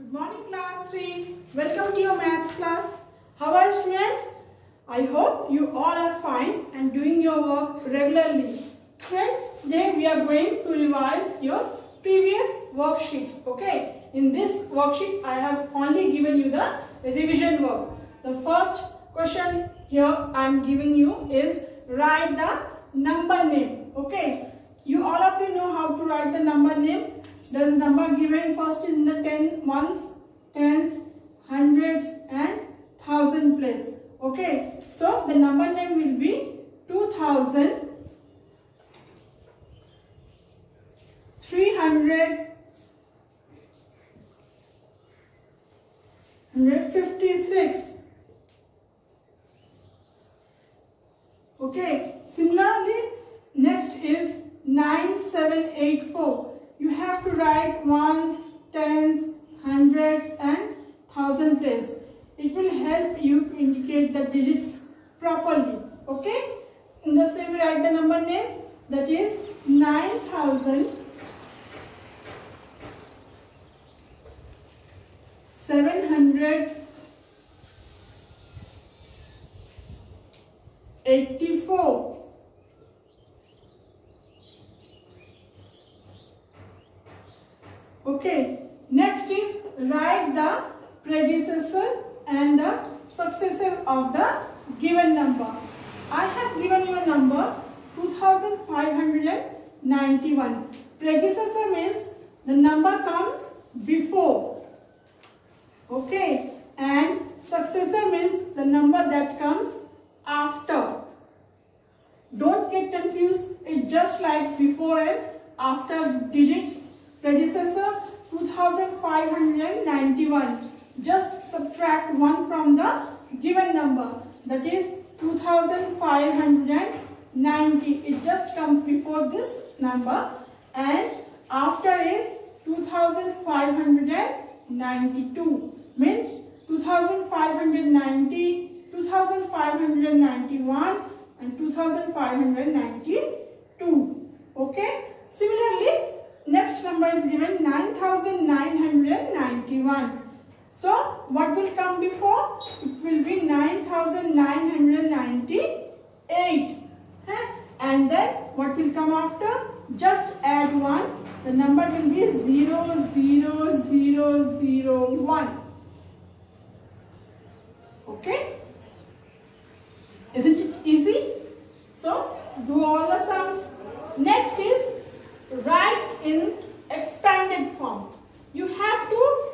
Good morning class 3. Welcome to your maths class. How are students? I hope you all are fine and doing your work regularly. Friends, today we are going to revise your previous worksheets. Okay. In this worksheet, I have only given you the revision work. The first question here I am giving you is write the number name. Okay. You all of you know how to write the number name. There's number given first in the 10 ones, tens, hundreds and thousand place. Okay. So the number name will be 2000 300 156 okay similarly next is 9784 you have to write ones, tens, hundreds and thousand place. It will help you to indicate the digits properly. Okay? In the same write the number name that is 9000 784 predecessor and the successor of the given number. I have given you a number 2591. Predecessor means the number comes before Okay. And successor means the number that comes after. Don't get confused. It's just like before and after digits. Predecessor 2591. Just subtract 1 from the given number. That is 2590. It just comes before this number. And after is 2592 means 2590, 2591 and 2592. Okay. Similarly, next number is given 9991. So, what will come before? It will be 9998. And then, what will come after? Just add 1. The number will be 00001. Okay? Isn't it easy? So, do all the sums. Next is write in expanded form. You have to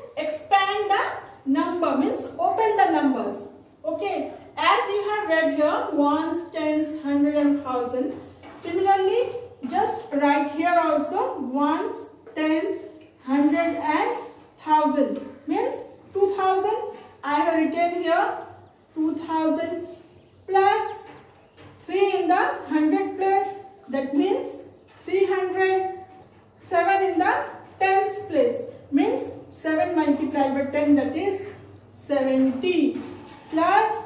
expand the number, means open the numbers. Okay? As you have read here, ones, tens, hundred and thousand. Similarly, just write here also ones, tens, hundred and thousand. Means 2000. I have written here 2000 plus 3 in the 100 place that means 300 7 in the tens place means 7 multiplied by 10 that is 70 plus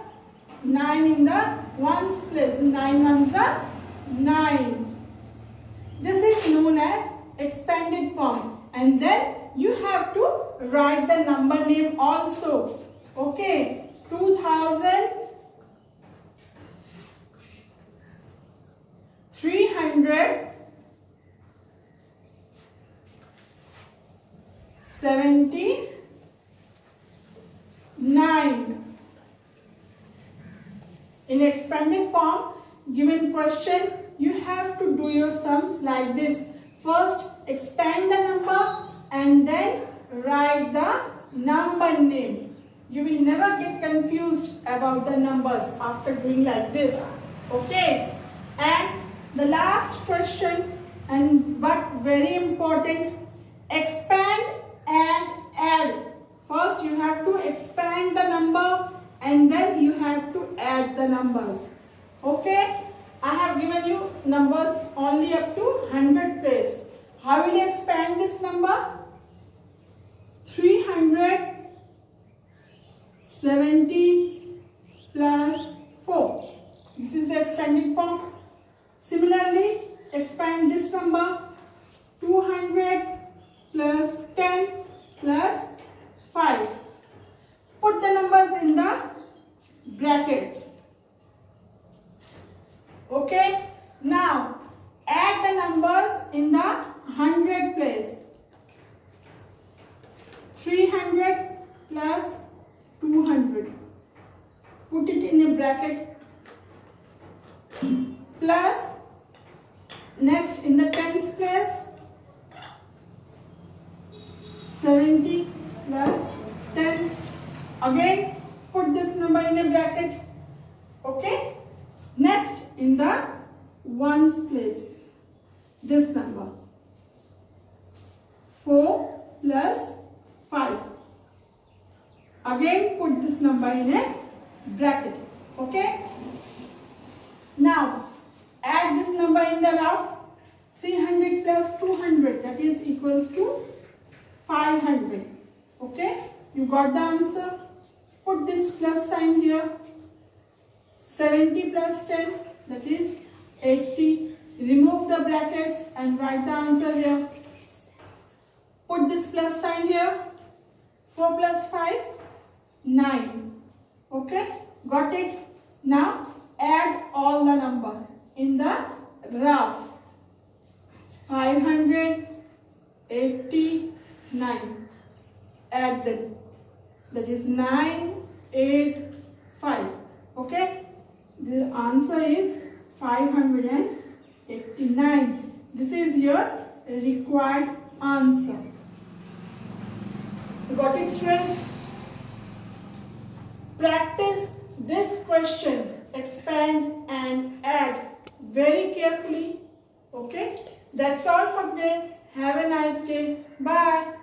9 in the ones place 9 ones are 9 this is known as expanded form. And then you have to write the number name also. Okay 2000 300 79 in expanded form given question you have to do your sums like this first expand the number and then write the number name you will never get confused about the numbers after doing like this. Okay. And the last question and but very important expand. First you have to expand the number and then you have to add the numbers. Okay. I have given you numbers only up to 100 place. How will you expand this number? 300 70 plus 4. This is the expanding form. Similarly, expand this number 200 plus 10 plus 5. Put the numbers in the brackets. Okay. Now, add the numbers in the 100 place. 300 plus 200. Put it in a bracket. Plus, next in the tens place, 70 plus 10. Again, put this number in a bracket. Okay. Next, in the ones place, this number. 4 plus 5. Again put this number in a bracket. Okay. Now add this number in the rough. 300 plus 200 that is equals to 500. Okay. You got the answer. Put this plus sign here. 70 plus 10 that is 80. Remove the brackets and write the answer here. Put this plus sign here. 4 plus 5, 9. Okay, got it? Now add all the numbers in the rough. 589. Add that. That is 9, 8, 5. Okay, the answer is 589. This is your required answer. Got it students? Practice this question, expand and add very carefully. Okay? That's all for today. Have a nice day. Bye.